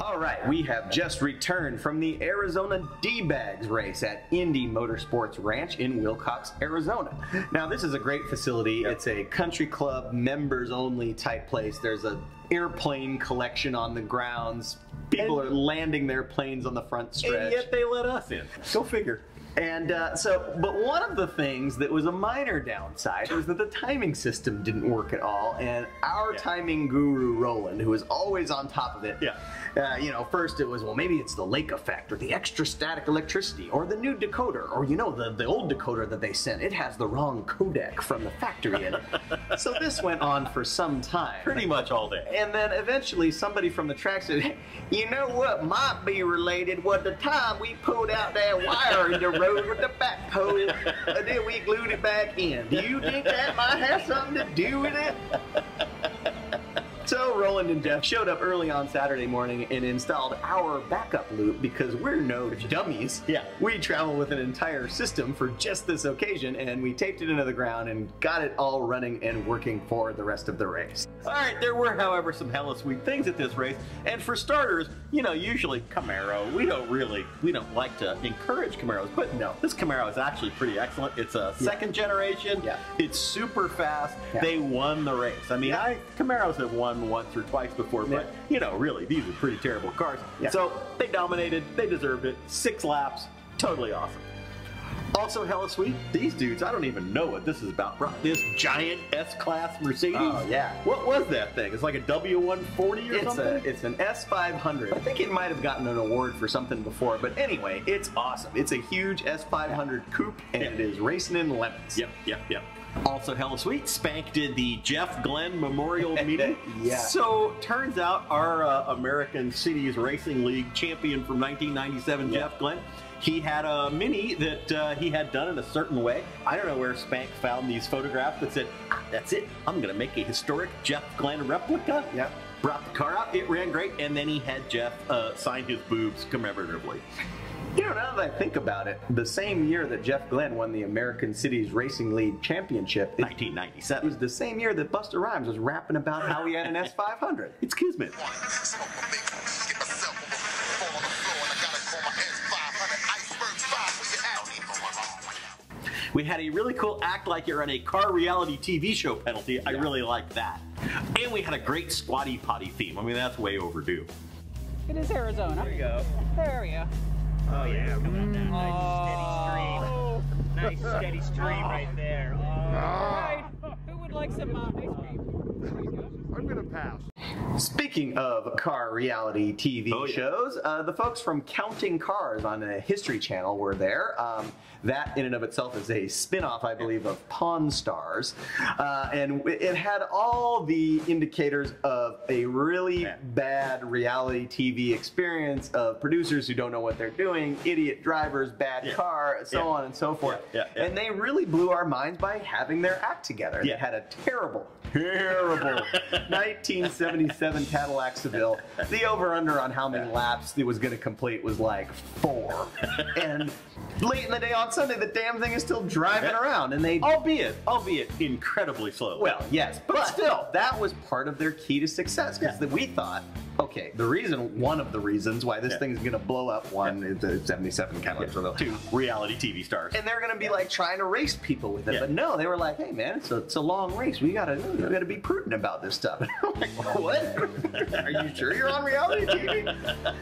All right, we have just returned from the Arizona D-Bags race at Inde Motorsports Ranch in Willcox, Arizona. Now, this is a great facility. It's a country club, members only type place. There's a airplane collection on the grounds. People And- are landing their planes on the front stretch. And yet they let us in. Go figure. And uh, so, but one of the things that was a minor downside was that the timing system didn't work at all. And our Yeah. timing guru, Roland, who was always on top of it, Yeah. uh, you know, first it was, well, maybe it's the lake effect or the extra static electricity or the new decoder or, you know, the, the old decoder that they sent. It has the wrong codec from the factory in it. so this went on for some time. Pretty much all day. And then eventually somebody from the track said, you know what might be related was the time we pulled out that wire in the road with the backhoe and then we glued it back in. Do you think that might have something to do with it? So Roland and Jeff showed up early on Saturday morning and installed our backup loop because we're no dummies. Yeah. We travel with an entire system for just this occasion and we taped it into the ground and got it all running and working for the rest of the race. All right, there were, however, some hella sweet things at this race. And for starters, you know, usually Camaro, we don't really, we don't like to encourage Camaros, but no, this Camaro is actually pretty excellent. It's a second generation. Yeah. It's super fast. Yeah. They won the race. I mean, Yeah. I Camaros have won once or twice before, but Yeah. you know, really, these are pretty terrible cars. Yeah. So they dominated. They deserved it. Six laps. Totally awesome. Also, hella sweet. These dudes, I don't even know what this is about. Brought this giant S-Class Mercedes. Oh, yeah. What was that thing? It's like a W140 or It's something? a it's an S500. I think it might have gotten an award for something before, but anyway, it's awesome. It's a huge S500 coupe, and Yeah. it is racing in lemons. Yep, yep, yep. Also, hella sweet. Spank did the Jeff Glenn Memorial meeting. Yeah. So turns out our uh, American Cities Racing League champion from 1997, Yeah. Jeff Glenn, he had a mini that uh, he had done in a certain way. I don't know where Spank found these photographs that said, ah, "That's it. I'm going to make a historic Jeff Glenn replica." Yeah Brought the car out. It ran great, and then he had Jeff uh, sign his boobs commemoratively. You know, now that I think about it, the same year that Jeff Glenn won the American Cities Racing League Championship, it 1997. was the same year that Busta Rhymes was rapping about how he had an S500. It's Kismet. Smoke a big, get myself over, fall on the floor, and I gotta call my S500 Iceberg 5 where you at? We had a really cool act like you're on a car reality TV show penalty. I Yeah. really liked that. And we had a great squatty potty theme. I mean, that's way overdue. It is Arizona. There you go. There we go. Oh yeah, coming up that nice Oh. steady stream. Nice steady stream right there. Oh. All right. Who would like some uh, ice cream? There you go. I'm gonna pass. Speaking of car reality TV Oh, yeah. shows, uh, the folks from Counting Cars on the History Channel were there. Um, that, in and of itself, is a spin off, I believe, of Pawn Stars. Uh, and it had all the indicators of a really Yeah. bad reality TV experience of producers who don't know what they're doing, idiot drivers, bad Yeah. car, so on and so forth. And they really blew our minds by having their act together. They had a terrible, terrible 1977 Cadillac Seville. The over-under on how many laps it was going to complete was like four. and late in the day on Sunday, the damn thing is still driving around, and they. Albeit, albeit incredibly slow. Well, yes, but, still, that was part of their key to success because Yeah. we thought, okay, the reason, one of the reasons why this Yeah. thing is going to blow up, one is the 77 Cadillac Seville. two reality TV stars. And they're gonna be like trying to race people with it, Yeah. but no, they were like, "Hey man, it's a, it's a long race. We gotta we gotta be prudent about this stuff." And I'm like, "What? Are you sure you're on reality TV?"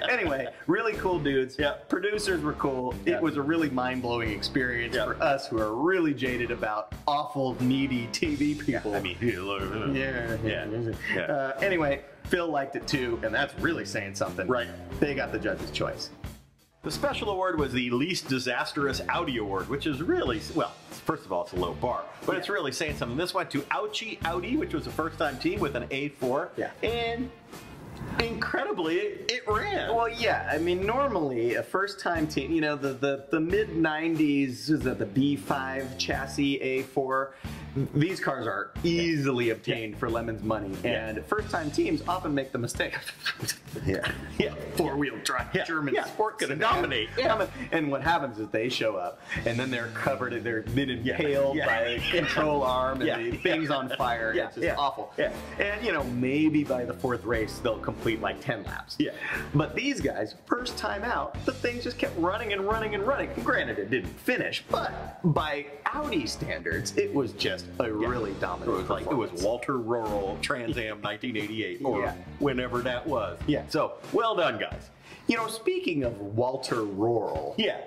anyway, really cool dudes. Yeah. producers were cool. Yeah. It was a really mind blowing experience Yeah. for us who are really jaded about awful, needy TV people. I mean, yeah. Yeah, Yeah. Yeah. Uh, anyway, Phil liked it too, and that's really saying something. Right. They got the judge's choice. The special award was the least disastrous Audi award, which is really, well, first of all, it's a low bar, but it's really saying something. This went to Ouchie Audi, which was a first time team with an A4. Yeah. And incredibly, it, it ran. Well, yeah. I mean, normally a first-time team, you know, the the, the mid '90s was that the B5 chassis A4. these cars are easily obtained for Lemon's money, and first-time teams often make the mistake. Yeah. yeah, four-wheel drive Yeah, German yeah, sports gonna dominate, yeah. And what happens is they show up, and then they're covered, they're been impaled yeah. by a control arm, and Yeah, the yeah. thing's on fire. Yeah, it's just yeah, awful. yeah. And you know, maybe by the fourth race they'll complete like ten laps. Yeah. But these guys, first time out, the thing just kept running and running and running. Granted, it didn't finish, but by Audi standards, it was just a really It dominant. was like it was. Walter Röhrl Trans Am 1988 or Yeah. whenever that was. Yeah. So well done, guys. You know, speaking of Walter Röhrl, Yeah.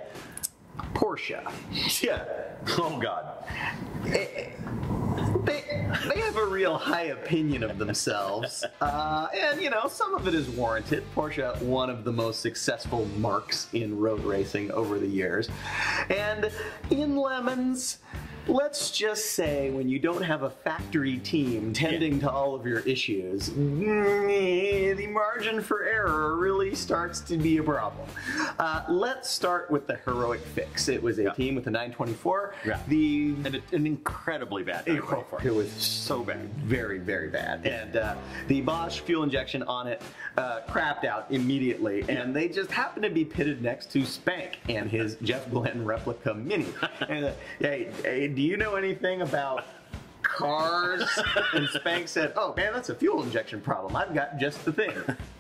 Porsche. Yeah. Oh God. they, they have a real high opinion of themselves. Uh, and, you know, some of it is warranted. Porsche, one of the most successful marques in road racing over the years. And in Lemons, let's just say when you don't have a factory team tending to all of your issues, mm, the margin for error really starts to be a problem. Uh, let's start with the heroic fix. It was a Yeah. team with a 924. Yeah. The And it, an incredibly bad night for it. it was so bad, very, very bad. And uh, the Bosch fuel injection on it uh, crapped out immediately, and they just happened to be pitted next to Spank and his Jeff Glenn replica Mini. And uh, hey, hey, do you know anything about? Cars and Spank said, "Oh man, that's a fuel injection problem. I've got just the thing."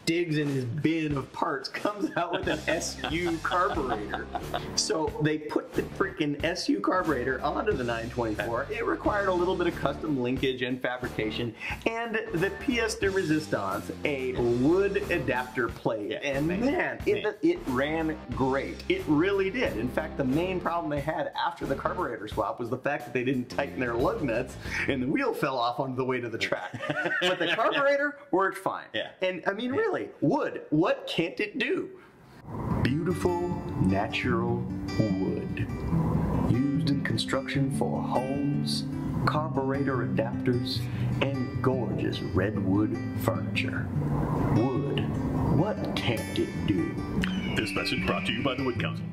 Digs in his bin of parts, comes out with an SU carburetor. So they put the freaking SU carburetor onto the 924. It required a little bit of custom linkage and fabrication, and the pièce de résistance, a wood adapter plate. Yeah, and amazing. man, it, it ran great. It really did. In fact, the main problem they had after the carburetor swap was the fact that they didn't tighten their lug nuts, and the wheel fell off on the way to the track. but the carburetor worked fine. Yeah. And I mean, really, wood. What can't it do? Beautiful natural wood. Used in construction for homes, carburetor adapters, and gorgeous redwood furniture. Wood. What can't it do? This message brought to you by the Wood Council.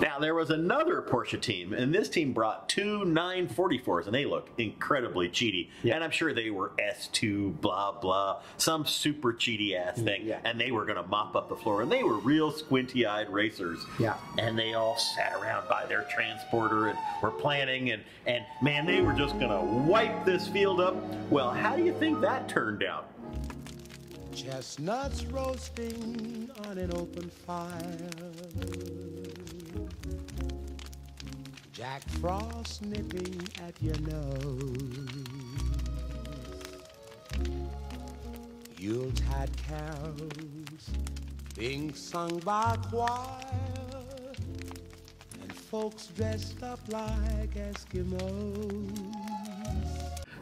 Now there was another Porsche team, and this team brought two 944s, and they look incredibly cheaty. Yeah. And I'm sure they were S2 blah blah, some super cheaty ass thing, Yeah. and they were gonna mop up the floor, and they were real squinty-eyed racers. Yeah. And they all sat around by their transporter and were planning, and and man, they were just gonna wipe this field up. Well, how do you think that turned out? Chestnuts roasting on an open fire. Jack Frost nipping at your nose. Yuletide carols being sung by a choir. And folks dressed up like Eskimos.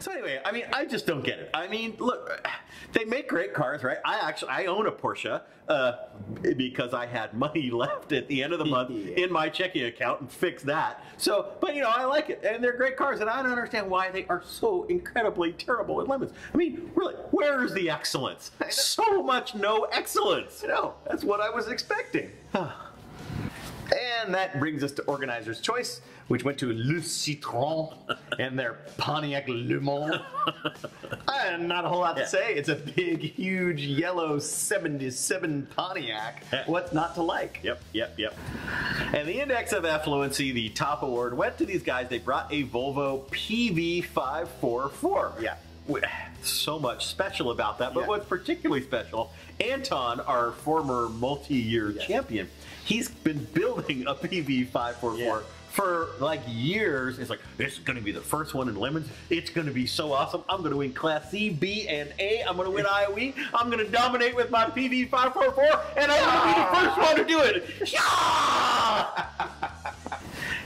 So anyway, I mean, I just don't get it. I mean, look, they make great cars, right? I actually I own a Porsche uh, because I had money left at the end of the month Yeah. in my checking account and fixed that. So, but you know, I like it, and they're great cars, and I don't understand why they are so incredibly terrible at lemons. I mean, really, where's the excellence? So much no excellence. You know, that's what I was expecting. and that brings us to organizer's choice, which went to Le Citron and their Pontiac Le Mans. Not a whole lot to Yeah. say. It's a big, huge yellow 77 Pontiac. What's not to like? Yep, yep, yep. And the index of Effluency, the top award, went to these guys. They brought a Volvo PV544. Yeah. So much special about that. But Yeah. what's particularly special, Anton, our former multi-year Yes. champion, he's been building a PV544 Yeah. for like years. It's like, this is going to be the first one in Lemons. It's going to be so awesome. I'm going to win Class C, B, and A. I'm going to win IOE. I'm going to dominate with my PV544, and I'm going to be the first one to do it. Yeah!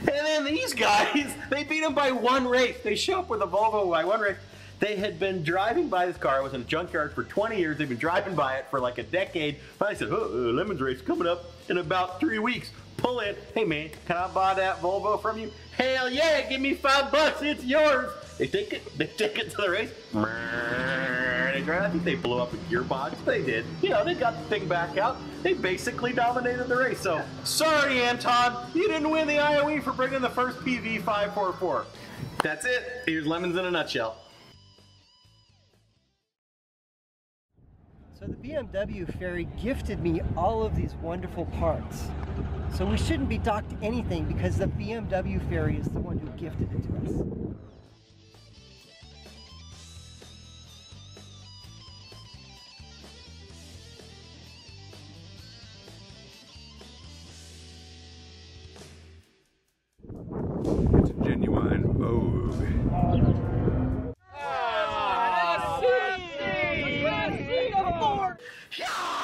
and then these guys, they beat him by one race. They show up with a Volvo by one race. They had been driving by this car. It was in a junkyard for 20 years. They've been driving by it for like a decade. Finally said, oh, uh, Lemons race coming up in about three weeks. Pull in. Hey, man, can I buy that Volvo from you? Hell yeah, give me five bucks. It's yours. They take it. They take it to the race. They drive. I think they blew up a gearbox. They did. You know, they got the thing back out. They basically dominated the race. So, sorry, Anton, you didn't win the IOE for bringing the first PV544. That's it. Here's lemons in a nutshell. So the BMW fairy gifted me all of these wonderful parts. So we shouldn't be docked anything because the BMW fairy is the one who gifted it to us. Yeah!